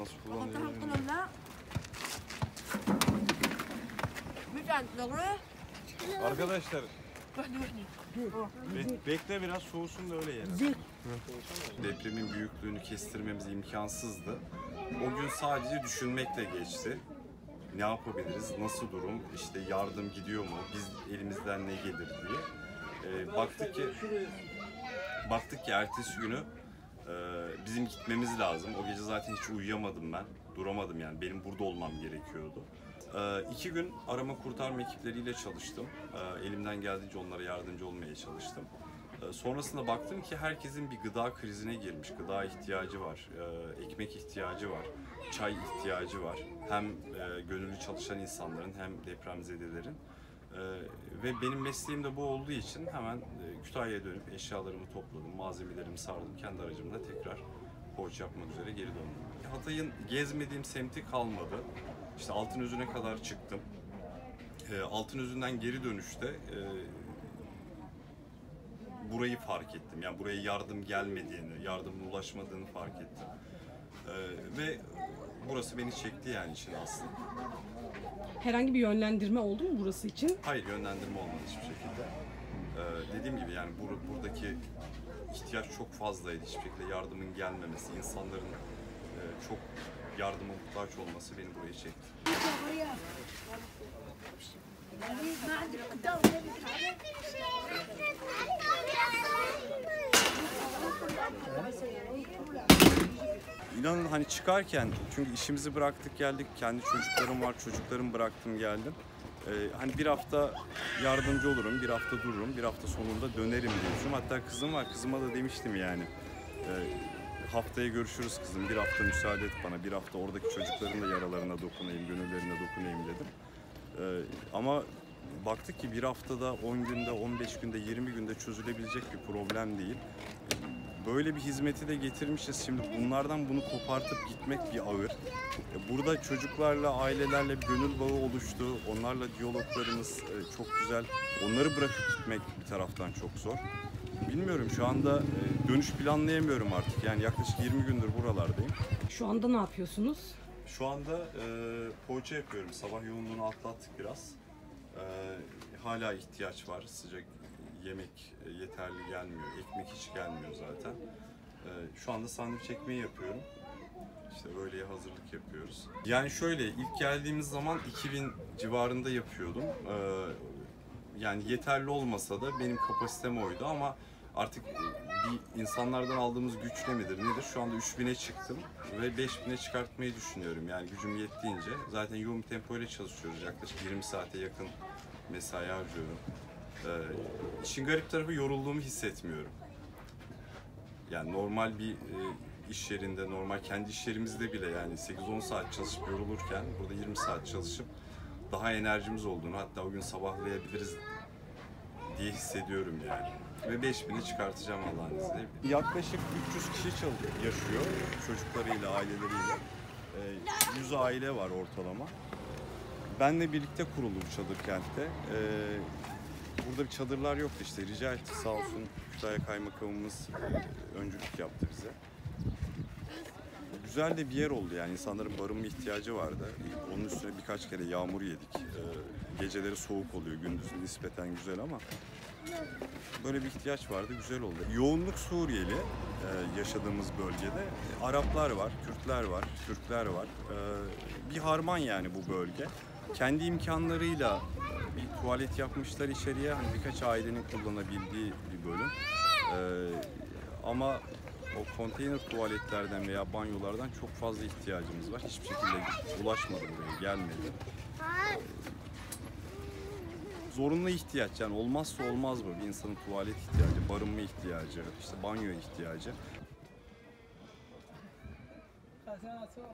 Nasıl doğru. Arkadaşlar be- bekle biraz soğusun da öyle yiyelim. Depremin büyüklüğünü kestirmemiz imkansızdı. O gün sadece düşünmekle geçti. Ne yapabiliriz, nasıl durum, işte yardım gidiyor mu, biz elimizden ne gelir diye. Ee, baktık ki baktık ki ertesi günü bizim gitmemiz lazım. O gece zaten hiç uyuyamadım ben. Duramadım yani. Benim burada olmam gerekiyordu. E, iki gün arama kurtarma ekipleriyle çalıştım. E, elimden geldiğince onlara yardımcı olmaya çalıştım. Sonrasında baktım ki herkesin bir gıda krizine girmiş. Gıda ihtiyacı var, ekmek ihtiyacı var, çay ihtiyacı var. Hem e, gönüllü çalışan insanların hem depremzedelerin. Ve benim mesleğim de bu olduğu için hemen e, Kütahya'ya dönüp eşyalarımı topladım, malzemelerimi sardım. Kendi aracımla tekrar poğaça yapmak üzere geri döndüm. Hatay'ın gezmediğim semti kalmadı. İşte Altınözü'ne kadar çıktım. E, Altınözü'nden geri dönüşte e, burayı fark ettim. Yani buraya yardım gelmediğini, yardımın ulaşmadığını fark ettim. Ve burası beni çekti yani için aslında. Herhangi bir yönlendirme oldu mu burası için? Hayır yönlendirme olmadı hiçbir şekilde. Ee, dediğim gibi yani bur- buradaki ihtiyaç çok fazlaydı. Hiçbir şekilde yardımın gelmemesi, insanların e, çok yardıma muhtaç olması beni buraya çekti. İnanın hani çıkarken çünkü işimizi bıraktık geldik. Kendi çocuklarım var, çocuklarımı bıraktım geldim. Ee, hani bir hafta yardımcı olurum, bir hafta dururum, bir hafta sonunda dönerim diyorsun. Hatta kızım var, kızıma da demiştim yani. Ee, haftaya görüşürüz kızım, bir hafta müsaade et bana, bir hafta oradaki çocukların da yaralarına dokunayım, gönüllerine dokunayım dedim. Ee, ama baktık ki bir haftada, 10 günde, 15 günde, 20 günde çözülebilecek bir problem değil. Böyle bir hizmeti de getirmişiz. Şimdi bunlardan bunu kopartıp gitmek bir ağır. E, Burada çocuklarla, ailelerle bir gönül bağı oluştu. Onlarla diyaloglarımız e, çok güzel. Onları bırakıp gitmek bir taraftan çok zor. Bilmiyorum şu anda e, dönüş planlayamıyorum artık. Yani yaklaşık 20 gündür buralardayım. Şu anda ne yapıyorsunuz? Şu anda e, poğaça yapıyorum. Sabah yoğunluğunu atlattık biraz. E, hala ihtiyaç var. Sıcak yemek e, yeterli gelmiyor. Ekmek hiç gelmiyor zaten. E, şu anda sandviç ekmeği yapıyorum. İşte öğleye hazırlık yapıyoruz. Yani şöyle ilk geldiğimiz zaman 2000 civarında yapıyordum. E, yani yeterli olmasa da benim kapasitem oydu ama artık bir insanlardan aldığımız güçle midir nedir? Şu anda 3000'e çıktım ve 5000'e çıkartmayı düşünüyorum. Yani gücüm yettiğince. Zaten yoğun tempo ile çalışıyoruz. Yaklaşık 20 saate yakın mesai harcıyorum. Ee, işin garip tarafı yorulduğumu hissetmiyorum. Yani normal bir e, iş yerinde, normal kendi iş yerimizde bile yani 8-10 saat çalışıp yorulurken burada 20 saat çalışıp daha enerjimiz olduğunu hatta o gün sabahlayabiliriz diye hissediyorum yani. Ve 5000'i çıkartacağım Allah'ın izniyle. Yaklaşık 300 kişi çal- yaşıyor çocuklarıyla, aileleriyle. Ee, 100 aile var ortalama. Benle birlikte kuruldu bu çadır kentte. Ee, burada bir çadırlar yoktu işte. Rica ettik sağ olsun Kütahya Kaymakamımız e, öncülük yaptı bize. Güzel de bir yer oldu yani insanların barınma ihtiyacı vardı. Onun üstüne birkaç kere yağmur yedik. Ee, geceleri soğuk oluyor, gündüz nispeten güzel ama böyle bir ihtiyaç vardı, güzel oldu. Yoğunluk Suriyeli e, yaşadığımız bölgede. E, Araplar var, Kürtler var, Türkler var. E, bir harman yani bu bölge. Kendi imkanlarıyla e, tuvalet yapmışlar içeriye. Hani birkaç ailenin kullanabildiği bir bölüm. E, ama o konteyner tuvaletlerden veya banyolardan çok fazla ihtiyacımız var. Hiçbir şekilde ulaşmadı buraya, gelmedi. Zorunlu ihtiyaç yani olmazsa olmaz bu bir insanın tuvalet ihtiyacı, barınma ihtiyacı, işte banyo ihtiyacı.